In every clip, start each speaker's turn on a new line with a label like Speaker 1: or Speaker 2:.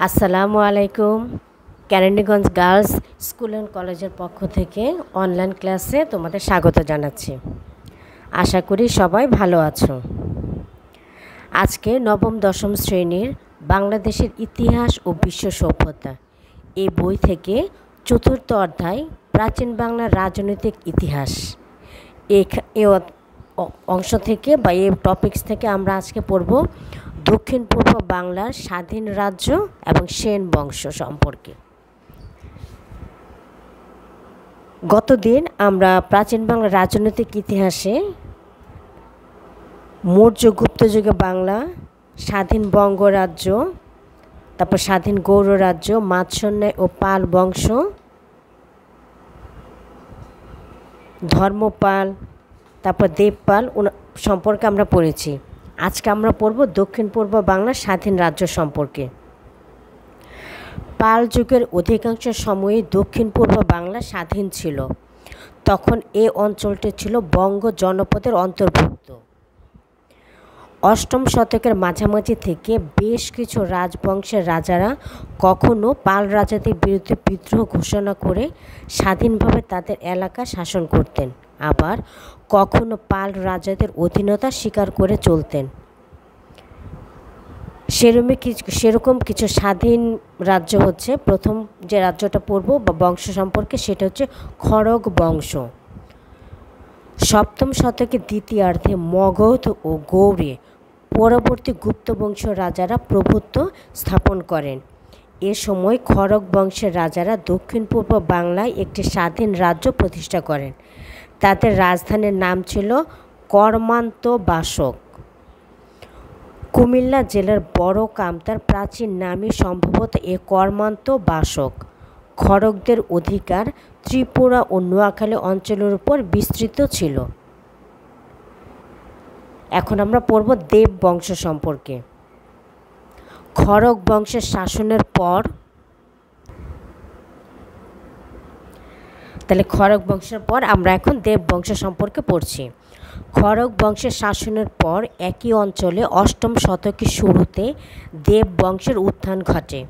Speaker 1: আসসালামু আলাইকুম। ক্যারেন্ডিগঞ্জ girls school and কলেজের পক্ষ থেকে অনলাইন ক্লাসে তোমাদের স্বাগত জানাচ্ছি। আশা করি সবাই ভালো আছো। আজকে নবম, দশম শ্রেণির বাংলাদেশের ইতিহাস ও বিশ্ব সভ্যতা এই বই থেকে চতুর্থ অধ্যায়, প্রাচীন বাংলার রাজনৈতিক ইতিহাস। এ অংশ থেকে বা এই টপিকস থেকে আমরা আজকে পড়ব দক্ষিণ পূর্ব বাংলার স্বাধীন রাজ্য এবং সেন বংশ সম্পর্কে। গতদিন আমরা প্রাচীন বাংলার রাজনৈতিক ইতিহাসে মৌর্য গুপ্তযুগে বাংলা, স্বাধীন বঙ্গরাজ্য তারপর স্বাধীন গৌর রাজ্য, মাৎসন্যায় ও পাল বংশ, ধর্মপাল, তারপর দেবপাল সম্পর্কে আমরা পড়েছি। আজকে আমরা পড়ব দক্ষিণ পূর্ব বাংলার স্বাধীন রাজ্য সম্পর্কে। পাল যুগের অধিকাংশ সময়ে দক্ষিণ পূর্ব বাংলা স্বাধীন ছিল। তখন এ অঞ্চলটি ছিল বঙ্গ জনপদের অন্তর্ভুক্ত। অষ্টম শতকের মাঝামাঝি থেকে বেশ কিছু রাজবংশের রাজারা কখনো পাল রাজাদের বিরুদ্ধে বিদ্রোহ ঘোষণা করে স্বাধীনভাবে তাদের এলাকা শাসন করতেন। আবার কখনো পাল রাজাদের অধীনতা স্বীকার করে চলতেন। কিছু সেরকম কিছু স্বাধীন রাজ্য হচ্ছে, প্রথম যে রাজ্যটা পড়ব বা বংশ সম্পর্কে সেটা হচ্ছে খড়গ বংশ। সপ্তম শতকে দ্বিতীয়ার্ধে মগধ ও গৌড়ে পরবর্তী গুপ্ত বংশ রাজারা প্রভুত্ব স্থাপন করেন। এ সময় খড়গ বংশের রাজারা দক্ষিণ পূর্ব বাংলায় একটি স্বাধীন রাজ্য প্রতিষ্ঠা করেন। তাদের রাজধানীর নাম ছিল কর্মান্ত বাসক। কুমিল্লা জেলার বড় কামতার প্রাচীন নামই সম্ভবত এ কর্মান্ত বাসক। খড়গদের অধিকার ত্রিপুরা ও নোয়াখালী অঞ্চলের উপর বিস্তৃত ছিল। এখন আমরা পড়ব দেব বংশ সম্পর্কে। খড়গ বংশের শাসনের পর তাহলে খড়গ বংশের পর আমরা এখন দেব বংশ সম্পর্কে পড়ছি। খড়গ বংশের শাসনের পর একই অঞ্চলে অষ্টম শতকের শুরুতে দেব বংশের উত্থান ঘটে।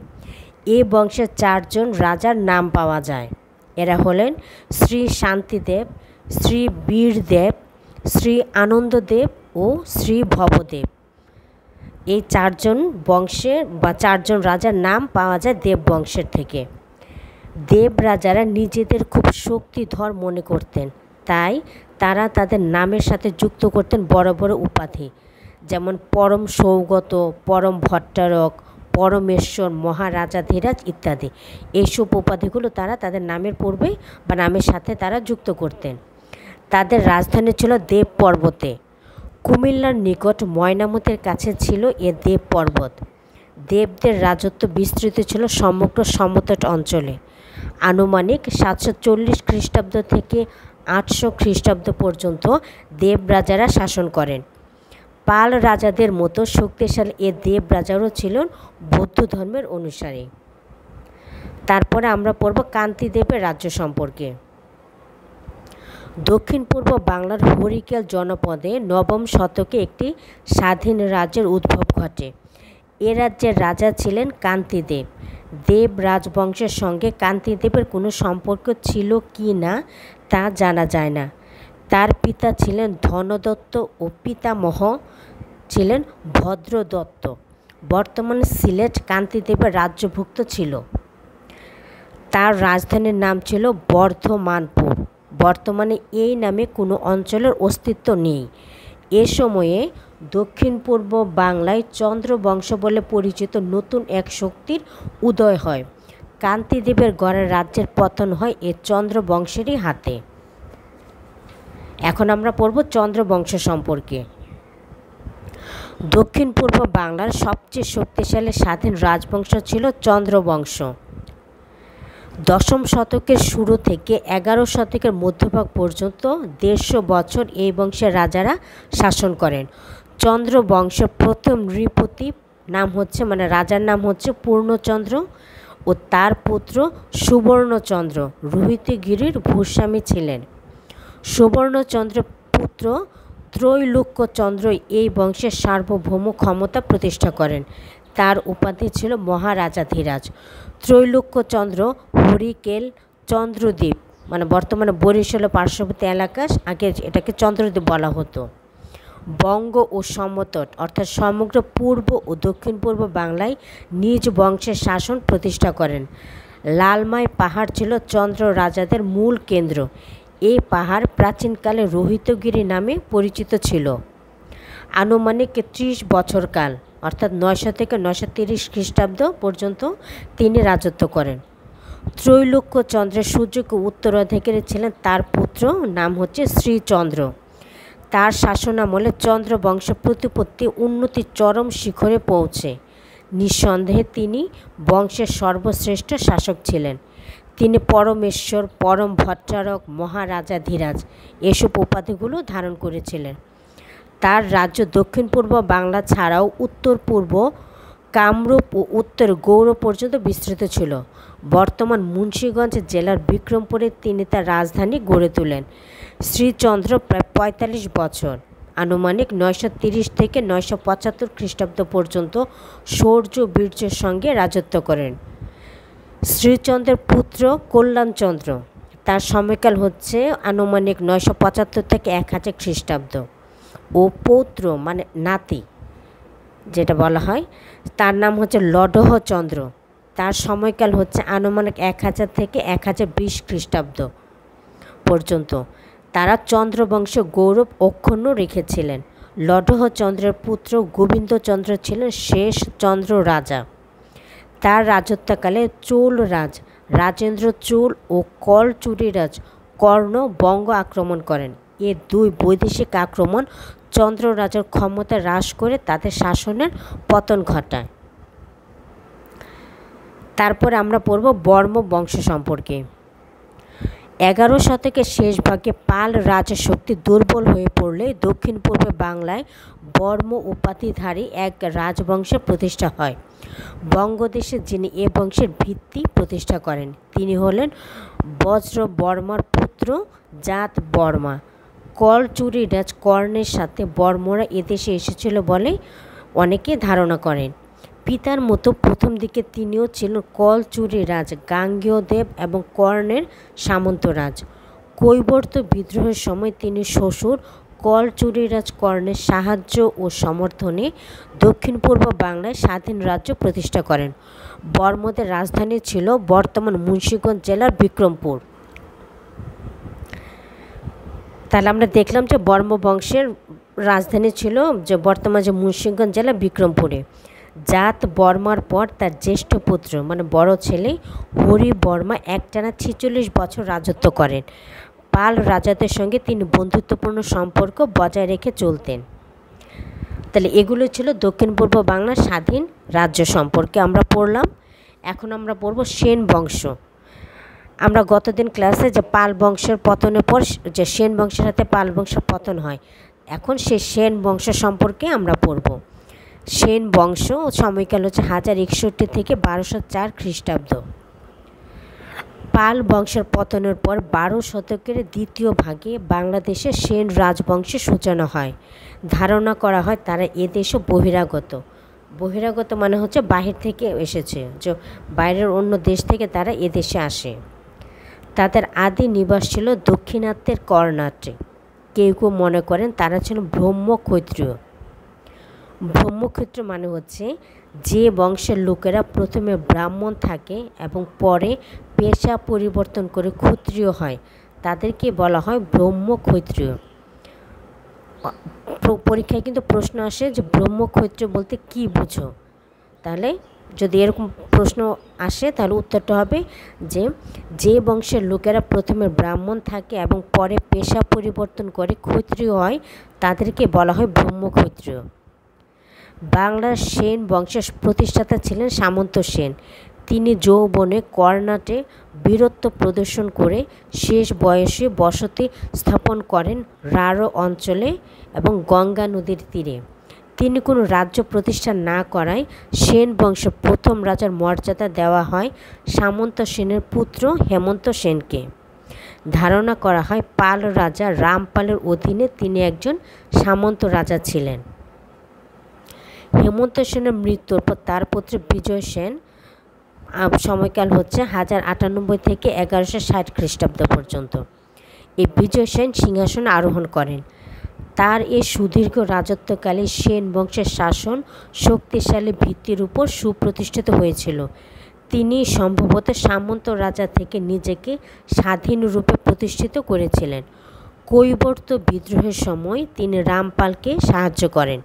Speaker 1: এ বংশের চারজন রাজার নাম পাওয়া যায়। এরা হলেন শ্রী শান্তিদেব, শ্রী বীরদেব, শ্রী আনন্দদেব ও শ্রী ভবদেব। এই চারজন বংশের বা চারজন রাজার নাম পাওয়া যায় দেব বংশের থেকে। দেব রাজারা নিজেদের খুব শক্তিধর মনে করতেন। তাই তারা তাদের নামের সাথে যুক্ত করতেন বড় বড় উপাধি। যেমন পরম সৌগত, পরম ভট্টারক, পরমেশ্বর মহারাজা মহারাজাধিরাজ ইত্যাদি। এইসব উপাধিগুলো তারা তাদের নামের পূর্বে বা নামের সাথে তারা যুক্ত করতেন। তাদের রাজধানী ছিল দেব পর্বতে। কুমিল্লার নিকট ময়নামতের কাছে ছিল এ দেব পর্বত। দেবদের রাজত্ব বিস্তৃত ছিল সমগ্র সমতট অঞ্চলে। আনুমানিক সাতশো চল্লিশ খ্রিস্টাব্দ থেকে আটশো খ্রিস্টাব্দ পর্যন্ত দেব রাজারা শাসন করেন। পাল রাজাদের মতো শক্তিশালী এ দেব রাজারও ছিলেন বৌদ্ধ ধর্মের অনুসারী। তারপরে আমরা পড়ব কান্তিদেবের রাজ্য সম্পর্কে। দক্ষিণ পূর্ব বাংলার হরিকেল জনপদে নবম শতকে একটি স্বাধীন রাজ্যের উদ্ভব ঘটে। এ রাজ্যের রাজা ছিলেন কান্তিদেব। দেব রাজবংশের সঙ্গে কান্তিদেবের কোনো সম্পর্ক ছিল কি না তা জানা যায় না। তার পিতা ছিলেন ধনদত্ত ও পিতামহ ছিলেন ভদ্রদত্ত। বর্তমানে সিলেট কান্তিদেবের রাজ্যভুক্ত ছিল। তার রাজধানীর নাম ছিল বর্ধমানপুর। বর্তমানে এই নামে কোনো অঞ্চলের অস্তিত্ব নেই। এ সময়ে দক্ষিণ পূর্ব বাংলায় চন্দ্রবংশ বলে পরিচিত নতুন এক শক্তির উদয় হয়। কান্তিদেবের গড়ের রাজ্যের পতন হয় এ চন্দ্রবংশেরই হাতে। এখন আমরা পড়ব চন্দ্রবংশ সম্পর্কে। দক্ষিণ পূর্ব বাংলার সবচেয়ে শক্তিশালী স্বাধীন রাজবংশ ছিল চন্দ্রবংশ দশম শতকের শুরু থেকে এগারো শতকের মধ্যভাগ পর্যন্ত দেড়শো বছর এই বংশের রাজারা শাসন করেন। চন্দ্রবংশ প্রথম নৃপতি নাম হচ্ছে মানে রাজার নাম হচ্ছে পূর্ণচন্দ্র ও তার পুত্র সুবর্ণচন্দ্র। রোহিতগিরির ভূস্বামী ছিলেন। সুবর্ণচন্দ্র পুত্র ত্রৈলোক্যচন্দ্র এই বংশের সার্বভৌম ক্ষমতা প্রতিষ্ঠা করেন। তার উপাধি ছিল মহারাজাধিরাজ ত্রৈলোক্যচন্দ্র হরিকেল চন্দ্রদ্বীপ মানে বর্তমানে বরিশাল পার্শ্ববর্তী এলাকা, আগে এটাকে চন্দ্রদ্বীপ বলা হতো। বঙ্গ ও সমতট, অর্থাৎ সমগ্র পূর্ব ও দক্ষিণ পূর্ব বাংলায় নিজ বংশের শাসন প্রতিষ্ঠা করেন। লালমাই পাহাড় ছিল চন্দ্র রাজাদের মূল কেন্দ্র। এই পাহাড় প্রাচীনকালে রোহিতগিরি নামে পরিচিত ছিল। আনুমানিক ত্রিশ বছরকাল অর্থাৎ নয়শো থেকে নয়শো তিরিশ খ্রিস্টাব্দ পর্যন্ত তিনি রাজত্ব করেন। ত্রৈলোক্য চন্দ্রের সূর্যকে উত্তরাধিকারী ছিলেন, তার পুত্র নাম হচ্ছে শ্রীচন্দ্র। তার শাসনামলে চন্দ্র বংশ প্রতিপত্তি উন্নতির চরম শিখরে পৌঁছে। নিঃসন্দেহে তিনি বংশের সর্বশ্রেষ্ঠ শাসক ছিলেন। তিনি পরমেশ্বর, পরম ভট্টারক মহারাজা ধীরাজ এসব উপাধিগুলো ধারণ করেছিলেন। তার রাজ্য দক্ষিণ পূর্ব বাংলা ছাড়াও উত্তর পূর্ব কামরূপ ও উত্তর গৌড় পর্যন্ত বিস্তৃত ছিল। বর্তমান মুন্সীগঞ্জ জেলার বিক্রমপুরে তিনি তার রাজধানী গড়ে তোলেন। শ্রীচন্দ্র প্রায় পঁয়তাল্লিশ বছর। আনুমানিক নয়শো তিরিশ থেকে নয়শো পঁচাত্তর খ্রিস্টাব্দ পর্যন্ত শৌর্য বীর্যের সঙ্গে রাজত্ব করেন। শ্রীচন্দ্রের পুত্র কল্যাণচন্দ্র। তার সময়কাল হচ্ছে আনুমানিক নয়শো পঁচাত্তর থেকে এক হাজার খ্রিস্টাব্দ। ও পৌত্র মানে নাতি, যেটা বলা হয়, তার নাম হচ্ছে লডহচন্দ্র। তার সময়কাল হচ্ছে আনুমানিক এক হাজার থেকে এক হাজার বিশ খ্রিস্টাব্দ পর্যন্ত। তারা চন্দ্রবংশ গৌরব অক্ষুণ্ণ রেখেছিলেন। লডহচন্দ্রের পুত্র গোবিন্দচন্দ্র ছিলেন শেষ চন্দ্র রাজা। তার রাজত্বকালে চোল রাজ, রাজেন্দ্র চোল ও কলচুরিরাজ কর্ণ বঙ্গ আক্রমণ করেন। এ দুই বৈদেশিক আক্রমণ চন্দ্র রাজার ক্ষমতা হ্রাস করে তাদের শাসনের পতন ঘটায়। তারপর আমরা পড়ব বর্ম বংশ সম্পর্কে। এগারো শতকের শেষ ভাগে পাল রাজশক্তি দুর্বল হয়ে পড়লে দক্ষিণ পূর্বে বাংলায় বর্ম উপাধিধারী এক রাজবংশের প্রতিষ্ঠা হয়। বঙ্গদেশে যিনি এ বংশের ভিত্তি প্রতিষ্ঠা করেন, তিনি হলেন বজ্র বর্মার পুত্র জাত বর্মা। কলচুরি রাজ কর্ণের সাথে বর্মরা এদেশে এসেছিল বলে অনেকে ধারণা করেন। পিতার মতো প্রথম দিকে তিনিও ছিলেন কলচুরি রাজ, গাঙ্গেয় দেব এবং কর্ণের সামন্তরাজ কৈবর্ত বিদ্রোহের সময় তিনি শ্বশুর কলচুরিরাজ কর্ণের সাহায্য ও সমর্থনে দক্ষিণ পূর্ব বাংলায় স্বাধীন রাজ্য প্রতিষ্ঠা করেন। বর্মদের রাজধানী ছিল বর্তমান মুন্সীগঞ্জ জেলার বিক্রমপুর। তাহলে আমরা দেখলাম যে বর্ম বংশের রাজধানী ছিল যে বর্তমান যে মুন্সিগঞ্জ জেলা বিক্রমপুরে। জাত বর্মার পর তার জ্যেষ্ঠ পুত্র মানে বড় ছেলে হরি বর্মা একটানা ছেচল্লিশ বছর রাজত্ব করেন। পাল রাজাদের সঙ্গে তিনি বন্ধুত্বপূর্ণ সম্পর্ক বজায় রেখে চলতেন। তাহলে এগুলো ছিল দক্ষিণ পূর্ব বাংলার স্বাধীন রাজ্য সম্পর্কে আমরা পড়লাম। এখন আমরা পড়ব সেন বংশ। আমরা গতদিন ক্লাসে যে পাল বংশের পতনের পর যে সেন বংশের সাথে পাল বংশের পতন হয়, এখন সে সেন বংশ সম্পর্কে আমরা পড়ব। সেন বংশ ও সময়কাল হচ্ছে হাজার একষট্টি থেকে বারোশো চার খ্রিস্টাব্দ। পাল বংশের পতনের পর বারো শতকের দ্বিতীয় ভাগে বাংলাদেশে সেন রাজবংশের সূচনা হয়। ধারণা করা হয় তারা এদেশও বহিরাগত। বহিরাগত মানে হচ্ছে বাহির থেকে এসেছে, যে বাইরের অন্য দেশ থেকে তারা এদেশে আসে। তাদের আদি নিবাস ছিল দক্ষিণাত্যের কর্ণাটে কেউ কেউ মনে করেন তারা ছিল ব্রহ্ম ক্ষত্রিয় ব্রহ্মক্ষেত্র মানে হচ্ছে যে বংশের লোকেরা প্রথমে ব্রাহ্মণ থাকে এবং পরে পেশা পরিবর্তন করে ক্ষত্রিয় হয়। তাদেরকে বলা হয় ব্রহ্মক্ষত্রিয়। পরীক্ষায় কিন্তু প্রশ্ন আসে যে ব্রহ্মক্ষত্রিয় বলতে কি বুঝো? তাহলে যদি এরকম প্রশ্ন আসে তাহলে উত্তরটা হবে যে যে বংশের লোকেরা প্রথমে ব্রাহ্মণ থাকে এবং পরে পেশা পরিবর্তন করে ক্ষত্রিয় হয়, তাদেরকে বলা হয় ব্রহ্মক্ষত্রিয়। বাংলার সেন বংশের প্রতিষ্ঠাতা ছিলেন সামন্ত সেন। তিনি যৌবনে কর্ণাটে বীরত্ব প্রদর্শন করে শেষ বয়সে বসতি স্থাপন করেন রাঢ় অঞ্চলে এবং গঙ্গা নদীর তীরে। তিনি কোনো রাজ্য প্রতিষ্ঠা না করায় সেন বংশ প্রথম রাজার মর্যাদা দেওয়া হয় সামন্ত সেনের পুত্র হেমন্ত সেনকে। ধারণা করা হয় পাল রাজা রামপালের অধীনে তিনি একজন সামন্ত রাজা ছিলেন। হেমন্ত সেনের মৃত্যুর পর তার পুত্র বিজয় সেন সময়কাল হচ্ছে হাজার আটানব্বই থেকে এগারোশো ষাট খ্রিস্টাব্দ পর্যন্ত। এই বিজয় সেন সিংহাসন আরোহণ করেন। তার এই সুদীর্ঘ রাজত্বকালে সেন বংশের শাসন শক্তিশালী ভিত্তির উপর সুপ্রতিষ্ঠিত হয়েছিল। তিনি সম্ভবত সামন্ত রাজা থেকে নিজেকে স্বাধীন রূপে প্রতিষ্ঠিত করেছিলেন। কৈবর্ত বিদ্রোহের সময় তিনি রামপালকে সাহায্য করেন।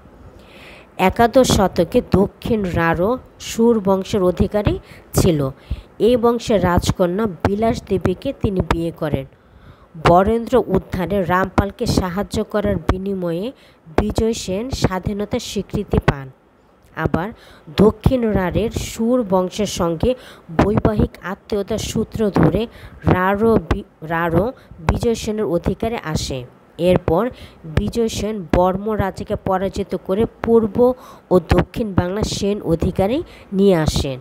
Speaker 1: একাদশ শতকে দক্ষিণ রারো সুর বংশের অধিকারী ছিল। এই বংশের রাজকন্যা বিলাস দেবীকে তিনি বিয়ে করেন। বরেন্দ্র উদ্ধারে রামপালকে সাহায্য করার বিনিময়ে বিজয় সেন স্বাধীনতার স্বীকৃতি পান। আবার দক্ষিণ রাড়ের সুর বংশের সঙ্গে বৈবাহিক আত্মীয়তার সূত্র ধরে রারো রারো বিজয় সেনের অধিকারে আসে। এরপর বিজয় সেন বর্ম রাজাকে পরাজিত করে পূর্ব ও দক্ষিণ বাংলা সেন অধিকারে নিয়ে আসেন।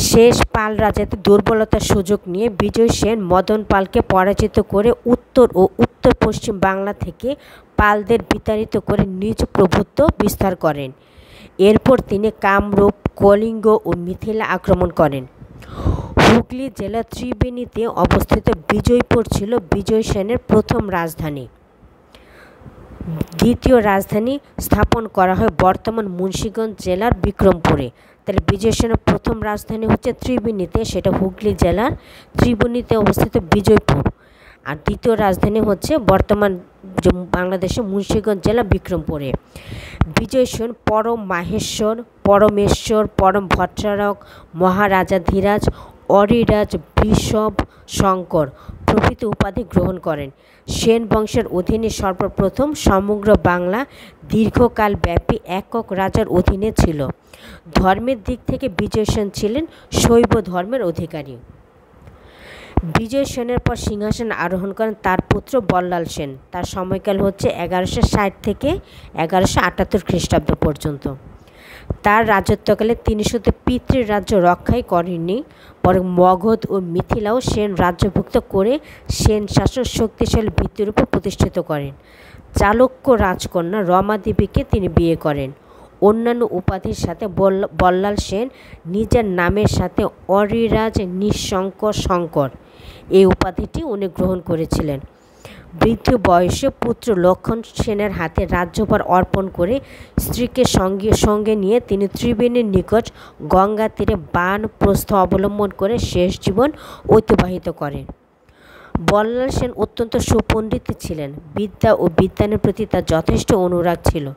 Speaker 1: শেষ পাল রাজাদের দুর্বলতার সুযোগ নিয়ে বিজয় সেন মদন পালকে পরাজিত করে উত্তর ও উত্তর পশ্চিম বাংলা থেকে পালদের বিতাড়িত করে নিজ প্রভুত্ব বিস্তার করেন। এরপর তিনি কামরূপ, কলিঙ্গ ও মিথিলা আক্রমণ করেন। হুগলি জেলা ত্রিবেণীতে অবস্থিত বিজয়পুর ছিল বিজয় সেনের প্রথম রাজধানী। দ্বিতীয় রাজধানী স্থাপন করা হয় বর্তমান মুন্সীগঞ্জ জেলার বিক্রমপুরে। তাহলে বিজয় সেনের প্রথম রাজধানী হচ্ছে ত্রিবেণীতে, সেটা হুগলি জেলার ত্রিবেণীতে অবস্থিত বিজয়পুর। আর দ্বিতীয় রাজধানী হচ্ছে বর্তমান বাংলাদেশের মুন্সীগঞ্জ জেলা বিক্রমপুরে। বিজয় সেন পরম মাহেশ্বর, পরমেশ্বর, পরম ভট্টারক মহারাজাধিরাজ অরিরাজ বৃষভ শঙ্কর প্রভৃতি উপাধি গ্রহণ করেন। সেন বংশের অধীনে সর্বপ্রথম সমগ্র বাংলা দীর্ঘকাল ব্যাপী একক রাজার অধীনে ছিল। ধর্মের দিক থেকে বিজয় সেন ছিলেন শৈব ধর্মের অধিকারী। বিজয় সেনের পর সিংহাসন আরোহণ করেন তার পুত্র বল্লাল সেন। তার সময়কাল হচ্ছে এগারোশো ষাট থেকে এগারোশো আটাত্তর খ্রিস্টাব্দ পর্যন্ত। তার রাজত্বকালে তিনি শুধু পিতৃ রাজ্য রক্ষাই করেননি, বরং মগধ ও মিথিলাও সেন রাজ্যভুক্ত করে সেন শাসন শক্তিশালী ভিত্তির উপর প্রতিষ্ঠিত করেন। চালক্য রাজকন্যা রমা দেবীকে তিনি বিয়ে করেন। অন্যান্য উপাধির সাথে বল্লাল সেন নিজের নামের সাথে অরিরাজ নিঃশঙ্কর শঙ্কর। এই উপাধিটি উনি গ্রহণ করেছিলেন। বৃদ্ধ বয়সে পুত্র লক্ষণ সেনের হাতে রাজ্যভার অর্পণ করে স্ত্রীকে সঙ্গে সঙ্গে নিয়ে তিনি ত্রিবেণীর নিকট গঙ্গা তীরে বান প্রস্থ অবলম্বন করে শেষ জীবন অতিবাহিত করেন। বল্লাল সেন অত্যন্ত সুপণ্ডিত ছিলেন। বিদ্যা ও বিজ্ঞানের প্রতি তার যথেষ্ট অনুরাগ ছিল।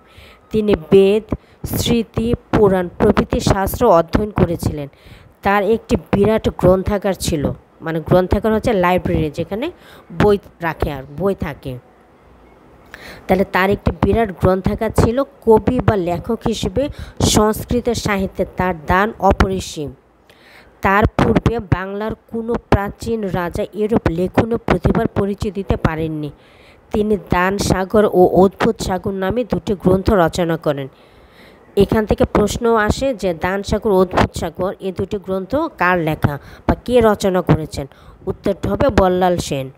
Speaker 1: তিনি বেদ, স্মৃতি, পুরাণ প্রভৃতি শাস্ত্র অধ্যয়ন করেছিলেন। তার একটি বিরাট গ্রন্থাগার ছিল। মানে গ্রন্থাগার হচ্ছে লাইব্রেরি যেখানে বই রাখে আর বই থাকে। তাহলে তার একটি বিরাট গ্রন্থাগার ছিল কবি বা লেখক হিসেবে সংস্কৃত সাহিত্যে তার দান অপরিসীম। তার পূর্বে বাংলার কোনো প্রাচীন রাজা এরূপ লেখন প্রতিভার পরিচয় দিতে পারেননি। তিনি দান সাগর ও অদ্ভুত সাগর নামে দুটি গ্রন্থ রচনা করেন। এখান থেকে প্রশ্ন আসে যে দান সাগর, অদ্ভুত সাগর এই দুটি গ্রন্থ কার লেখা বা কে রচনা করেছেন? উত্তরটা হবে বল্লাল সেন।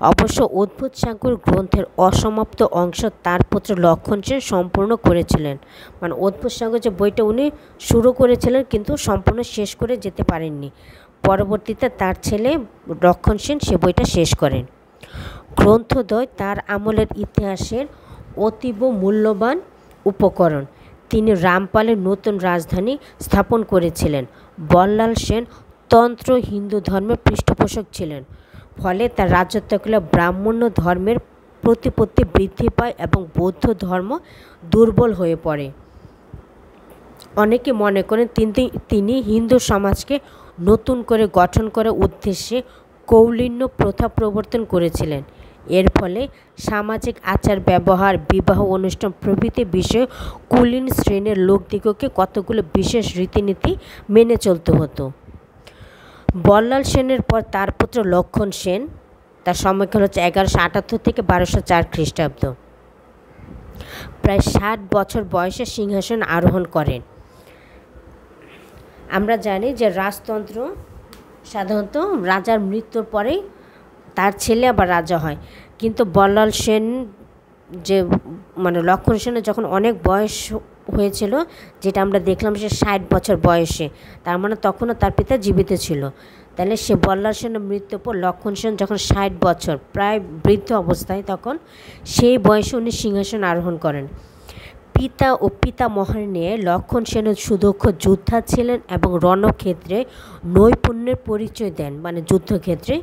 Speaker 1: অবশ্য অদ্ভুত সাগর গ্রন্থের অসমাপ্ত অংশ তার পুত্র লক্ষণ সেন সম্পূর্ণ করেছিলেন। মানে অদ্ভুত সাগর যে বইটা উনি শুরু করেছিলেন কিন্তু সম্পূর্ণ শেষ করে যেতে পারেননি। পরবর্তীতে তার ছেলে লক্ষণ সেন সে বইটা শেষ করেন। গ্রন্থদ্বয় তার আমলের ইতিহাসের অতীব মূল্যবান উপকরণ। তিনি রামপালের নতুন রাজধানী স্থাপন করেছিলেন। বল্লাল সেন তন্ত্র হিন্দু ধর্মের পৃষ্ঠপোষক ছিলেন। ফলে তার রাজত্বকালে ব্রাহ্মণ্য ধর্মের প্রতিপত্তি বৃদ্ধি পায় এবং বৌদ্ধ ধর্ম দুর্বল হয়ে পড়ে। অনেকে মনে করেন তিনি তিনি হিন্দু সমাজকে নতুন করে গঠন করার উদ্দেশ্যে কৌলিন্য প্রথা প্রবর্তন করেছিলেন। এর ফলে সামাজিক আচার, ব্যবহার, বিবাহ অনুষ্ঠান প্রভৃতি বিষয়ে কুলীন শ্রেণির লোকদিগকে কতগুলো বিশেষ রীতিনীতি মেনে চলতে হতো? বল্লাল সেনের পর তার পুত্র লক্ষণ সেন, তার সময়কাল হচ্ছে এগারোশো আটাত্তর থেকে বারোশো চার খ্রিস্টাব্দ। প্রায় ষাট বছর বয়সে সিংহাসন আরোহণ করেন। আমরা জানি যে রাজতন্ত্র সাধারণত রাজার মৃত্যুর পরেই তার ছেলে আবার রাজা হয়। কিন্তু বল্লাল সেন যে মানে লক্ষণ সেনের যখন অনেক বয়স হয়েছিল, যেটা আমরা দেখলাম সে ষাট বছর বয়সে, তার মানে তখনও তার পিতা জীবিত ছিল। তাহলে সে বল্লাল সেনের মৃত্যুর পর লক্ষণ সেন যখন ষাট বছর, প্রায় বৃদ্ধ অবস্থায় তখন, সেই বয়সে উনি সিংহাসন আরোহণ করেন। পিতা ও পিতামহের নিয়ে লক্ষণ সেন সুদক্ষ যোদ্ধা ছিলেন এবং রণক্ষেত্রে নৈপুণ্যের পরিচয় দেন মানে যুদ্ধক্ষেত্রে।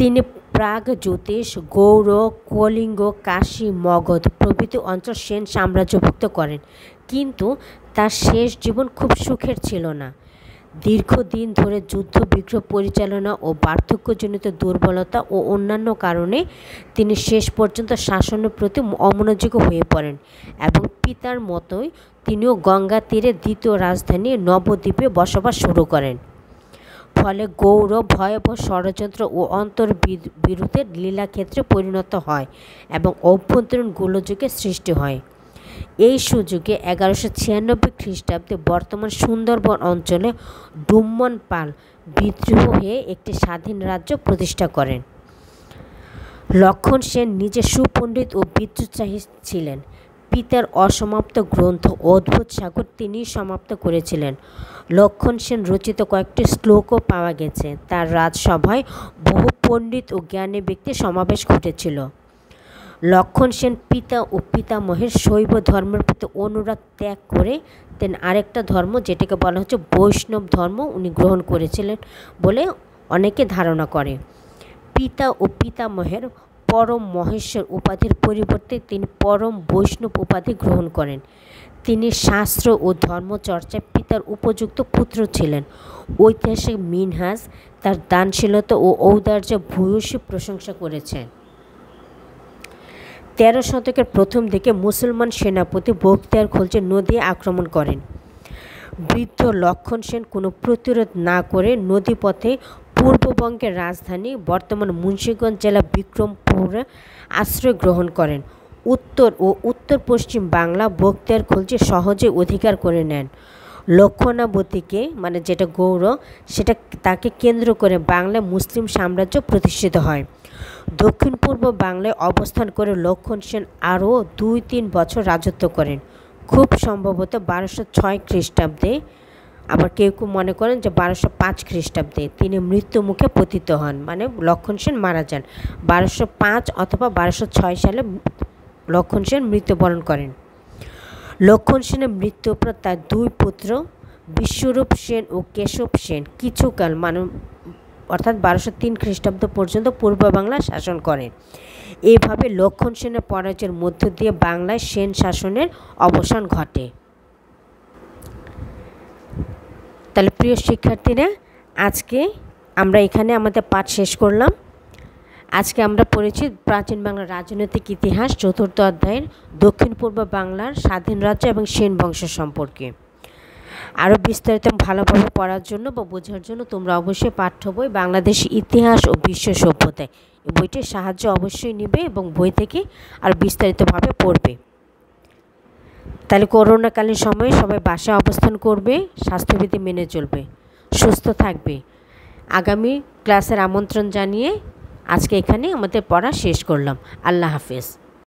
Speaker 1: তিনি প্রাগ, জ্যোতিষ গৌড় কলিঙ্গ, কাশী, মগধ প্রভৃতি অঞ্চল সেন সাম্রাজ্যভুক্ত করেন। কিন্তু তার শেষ জীবন খুব সুখের ছিল না। দীর্ঘদিন ধরে যুদ্ধ, বিগ্রহ পরিচালনা ও বার্ধক্যজনিত দুর্বলতা ও অন্যান্য কারণে তিনি শেষ পর্যন্ত শাসনের প্রতি অমনোযোগী হয়ে পড়েন এবং পিতার মতোই তিনিও গঙ্গা তীরে দ্বিতীয় রাজধানী নবদ্বীপে বসবাস শুরু করেন। ফলে গৌরব ভয়াবহ ষড়যন্ত্র ও অন্তর বিরুদ্ধে লীলাক্ষেত্রে পরিণত হয় এবং অভ্যন্তরীণ গোলযোগের সৃষ্টি হয়। এই সুযোগে এগারোশো ছিয়ানব্বই খ্রিস্টাব্দে বর্তমান সুন্দরবন অঞ্চলে ডুম্মন পাল বিদ্রোহ হয়ে একটি স্বাধীন রাজ্য প্রতিষ্ঠা করেন। লক্ষণ সেন নিজে সুপণ্ডিত ও বিদ্যুৎসাহী ছিলেন। পিতার অসমাপ্ত গ্রন্থ অদ্ভুত সাগর তিনি সমাপ্ত করেছিলেন। লক্ষণ সেন রচিত কয়েকটি শ্লোকও পাওয়া গেছে। তার রাজসভায় বহু পণ্ডিত ও জ্ঞানী ব্যক্তির সমাবেশ ঘটেছিল। লক্ষণ সেন পিতা ও পিতামহের শৈব ধর্মের প্রতি অনুরাগ ত্যাগ করে তেন আরেকটা ধর্ম, যেটাকে বলা হচ্ছে বৈষ্ণব ধর্ম, উনি গ্রহণ করেছিলেন বলে অনেকে ধারণা করে। পিতা ও পিতামহের পরম মহেশ্বর উপাধির পরিবর্তে তিনি পরম বৈষ্ণব উপাধি গ্রহণ করেন। তিনি শাস্ত্র ও ধর্মচর্চায় পিতার উপযুক্ত পুত্র ছিলেন। ঐতিহাসিক মিনহাজ তার দানশীলতা ও ঔদার্য ভূয়সী প্রশংসা করেছেন। তেরো শতকের প্রথম দিকে মুসলমান সেনাপতি বখতিয়ার খলচে নদী আক্রমণ করেন। বৃদ্ধ লক্ষণ সেন কোনো প্রতিরোধ না করে নদীপথে পূর্ববঙ্গের রাজধানী বর্তমান মুন্সীগঞ্জ জেলা বিক্রমপুরে আশ্রয় গ্রহণ করেন। উত্তর ও উত্তর পশ্চিম বাংলা বখতিয়ার খলচে সহজে অধিকার করে নেন। লক্ষণাবতীকে মানে যেটা গৌর সেটা তাকে কেন্দ্র করে বাংলায় মুসলিম সাম্রাজ্য প্রতিষ্ঠিত হয়। দক্ষিণ পূর্ব বাংলায় অবস্থান করে লক্ষণ সেন আরও দুই তিন বছর রাজত্ব করেন। খুব সম্ভবত বারোশো ছয় খ্রিস্টাব্দে আবার কেউ কেউ মনে করেন যে বারোশো পাঁচ খ্রিস্টাব্দে তিনি মৃত্যু মুখে পতিত হন মানে লক্ষণ সেন মারা যান। বারোশো পাঁচ অথবা বারোশো ছয় সালে লক্ষণ সেন মৃত্যুবরণ করেন। লক্ষণ সেনের মৃত্যুর পর তার দুই পুত্র বিশ্বরূপ সেন ও কেশব সেন কিছুকাল মানে অর্থাৎ বারোশো তিন খ্রিস্টাব্দ পর্যন্ত পূর্ব বাংলা শাসন করেন। এইভাবে লক্ষণ সেনের পরাজয়ের মধ্য দিয়ে বাংলায় সেন শাসনের অবসান ঘটে। তাহলে প্রিয় শিক্ষার্থীরা, আজকে আমরা এখানে আমাদের পাঠ শেষ করলাম। আজকে আমরা পড়েছি প্রাচীন বাংলার রাজনৈতিক ইতিহাস চতুর্থ অধ্যায়ের দক্ষিণ পূর্ব বাংলার স্বাধীন রাজ্য এবং সেন বংশ সম্পর্কে। আরও বিস্তারিত ভালোভাবে পড়ার জন্য বা বোঝার জন্য তোমরা অবশ্যই পাঠ্য বই বাংলাদেশ ইতিহাস ও বিশ্ব সভ্যতায়। এই বইটির সাহায্য অবশ্যই নেবে এবং বই থেকে আর বিস্তারিতভাবে পড়বে। তাহলে করোনাকালীন সময়ে সবাই বাসায় অবস্থান করবে, স্বাস্থ্যবিধি মেনে চলবে, সুস্থ থাকবে। আগামী ক্লাসের আমন্ত্রণ জানিয়ে আজকে এখানে আমাদের পড়া শেষ করলাম। আল্লাহ হাফেজ।